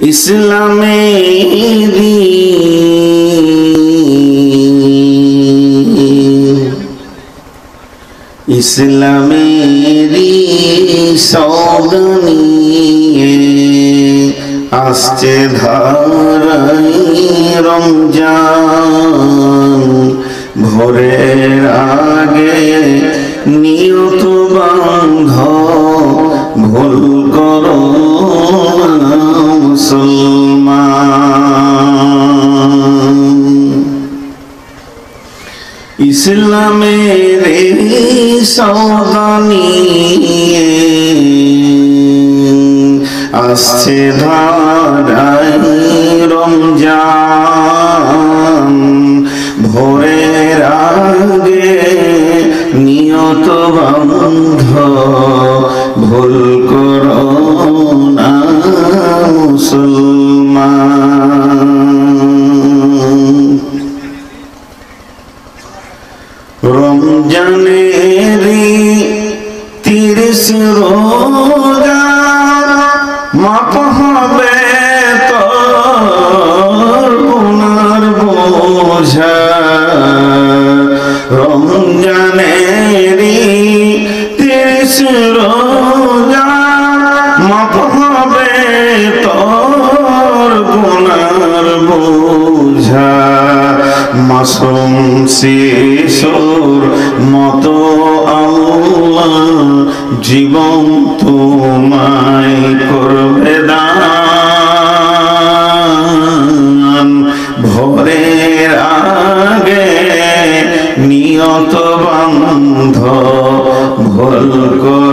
ইসলামেরি ইসলামেরি সব আসছে ধারাই রমজান। ভোরের আগে নিয়ত বান্ধ ভুল করো মুসলমান। ইসলামের সৌদানি আসছে ধারাই রমজান ভোরের আগে হবে তোর গুনার বোঝা। মাসুম শিশুর মতো আল্লাহ জীবন তোমায় করবে দান। ভোরের আগে নিয়ত বন্ধ, ভুল করো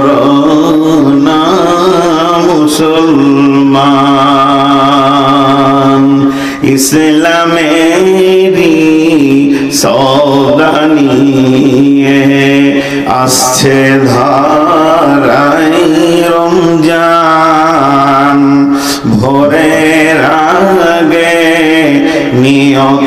ইসলামেরি সৌদানিয়ে আসছে ধারাই রমজান। ভোরের আগে নিয়ত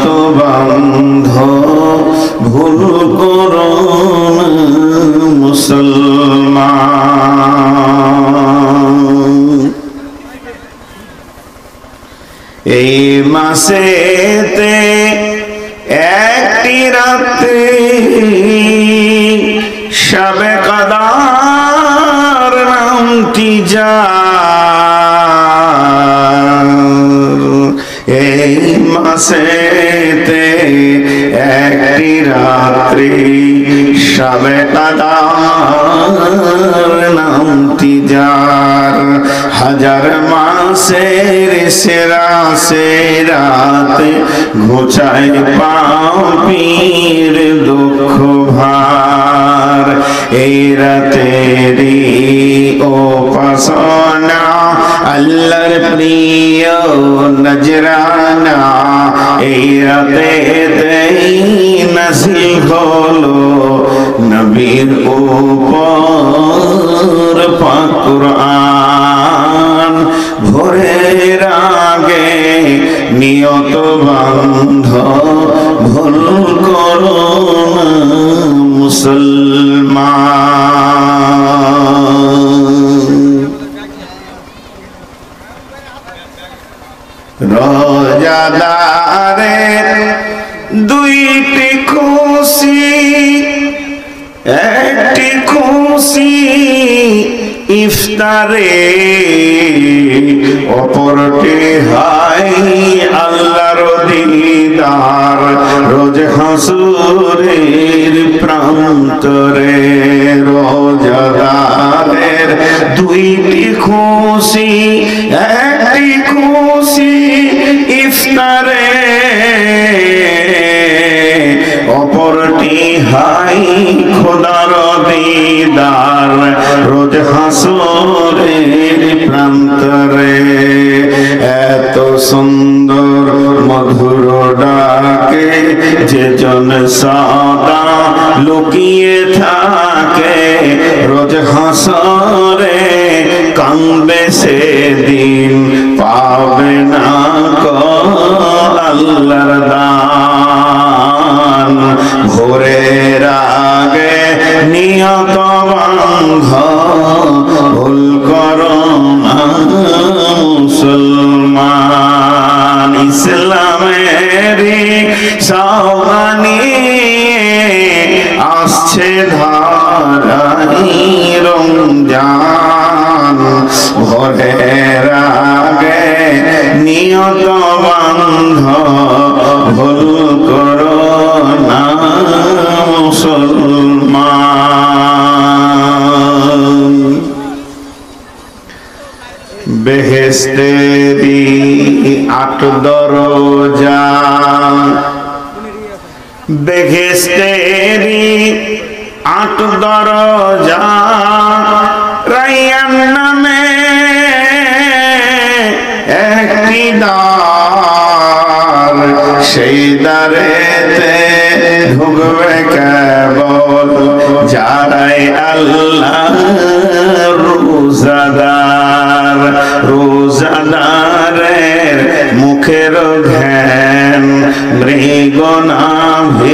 মাসেতে একটি রাত্রি এই মাসেতে একটি রাত্রি সবে নামটি যার। হাজার মাসের সেরা সেরাত ঘোচায় পাপীর দুঃখ ভার। এই রাতেরি ও উপর পাক ভোরের আগে নিয়ত বন্ধ ভুল করো মুসলমান। রোজাদারের দুইটি খুশি একটি খুশি ইফতারে অপরটি হাই আল্লাহর দিদার। রোজ হাসুরের প্রান্তরে রোজাদারের দুইটি খুশি, একটি খুশি ইফতারে। হাসরের প্রান্তরে এত সুন্দর মধুর ডাকে যে জন সাদা লুকিয়ে থাকে। রোজ হাসরে কান্দবে সেদিন, পাবে না আল্লাহর দান। ভোরের আগে নিয়ত বন্ধ সাওয়ানি আসছে ধারাই রমজান। ভোরের আগে নিয়ত বান্ধ, ভুল করো না মুসলমান। বেহেস্তেরি আট দরজা বেহেস্তেরি আট দরজা রাইয়ান নামে একটি দ্বার। সেই দ্বারেতে ঢুকবে কেবল যারাই আল্লাহ রোজাদার। রোজাদারের মুখের ঘ্যান মৃগনাভীর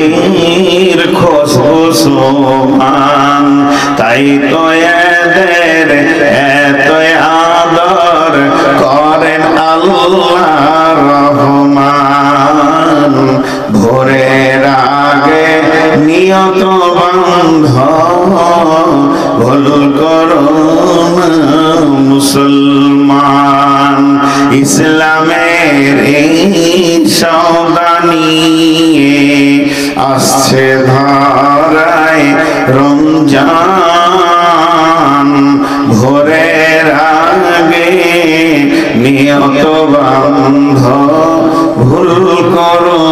খুশবু সোমান। তাই তো এদের এত আদর করেন আল্লাহ রহমান। ভোরের আগে নিয়ত বন্ধ ভুল করো না মুসলমান। ইসলামের এই সৌদানি আসছে ধারায় রমজান। ভোরের আগে নিয়ত বান্ধ ভুল করো।